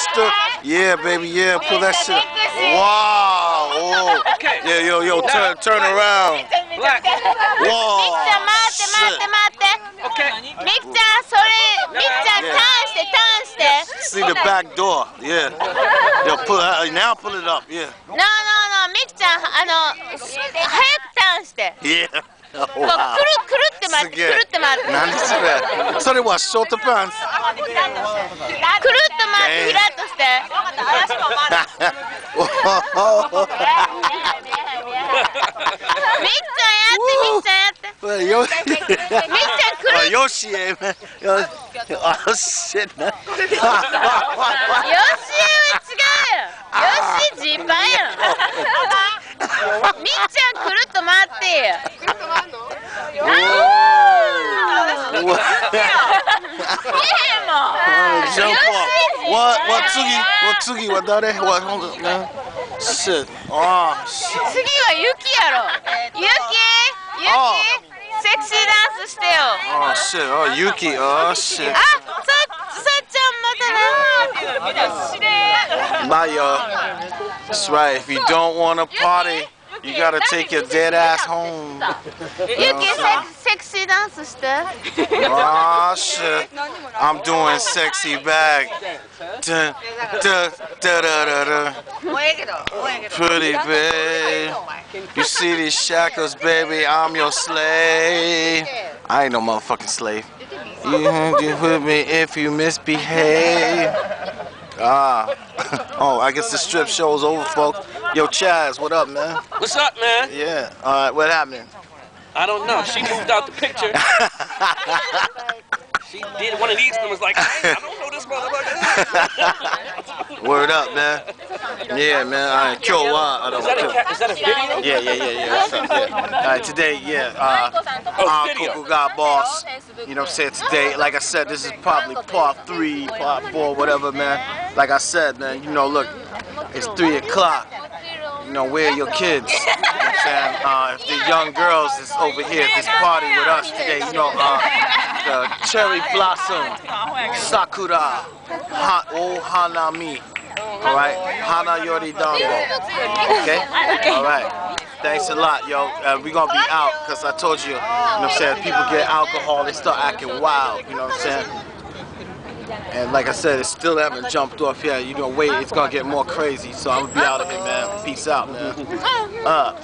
sister. Yeah, baby, yeah, pull that shit up. Wow. Oh. Yeah, yo, yo, turn, turn around. Black. Wow. Mate, mate, mate. Okay. Mixer, sorry. Mixer, dance, dance. See the back door. Yeah. Yo, pull it, now pull it up. Yeah. No, no, no. Mixer, uh, あの、早くダンして。Yeah. くるくるって回って、くるって回って。何それそれはショートパンツ。っと回ってひらっとして。みっちゃんやってみっちゃんやって。っちゃるよしえよしえは違うよよしジーパンやん。みっちゃんくるっと回ってよ見えへんもんジャ ンプよしわわ次わ次は誰わほんとな shit あ次はゆきやろゆきゆあきセクシーダンスしてよあ shit あユキあ shit あささっちゃんまたね Bye, y'all. That's right. If you don't want to party, You gotta take your dead ass home. You 이렇게 sexy dance stuff. Ah shit. I'm doing sexy back. Da, da, da, da, da, da. Pretty babe. You see these shackles, baby. I'm your slave. I ain't no motherfucking slave. You can get with me if you misbehave. Ah. oh, I guess the strip show is over, folks. Yo, Chaz, what up, man? What's up, man? Yeah. All right, what happening? I don't know. She moved out the picture. She did one of these and was like, hey, I don't know this motherfucker. Word up, man. Yeah, man. All right, kill what? I don't Is that a, know. is that a video? Yeah, yeah, yeah, yeah. What's up? Yeah. All right, today, yeah. Uh, Oh, uh, video. Ankokugai Boss. You know what I'm saying? Today, like I said, this is probably part three, part four, whatever, man. Like I said, man, you know, look, it's three o'clock. You know, where are your kids? You know I'm saying? Uh, if the young girls is over here at this party with us today, you know, uh, the cherry blossom, sakura, ha, oh hanami. All right, hana yori dango. Okay? All right. Thanks a lot, yo. Uh, we gonna be out because I told you, you know what I'm saying? People get alcohol, they start acting wild, you know what I'm saying? And like I said, it still haven't jumped off yet. You know, wait, it's gonna get more crazy. So I'm gonna be out of here, man. Peace out, man. Uh.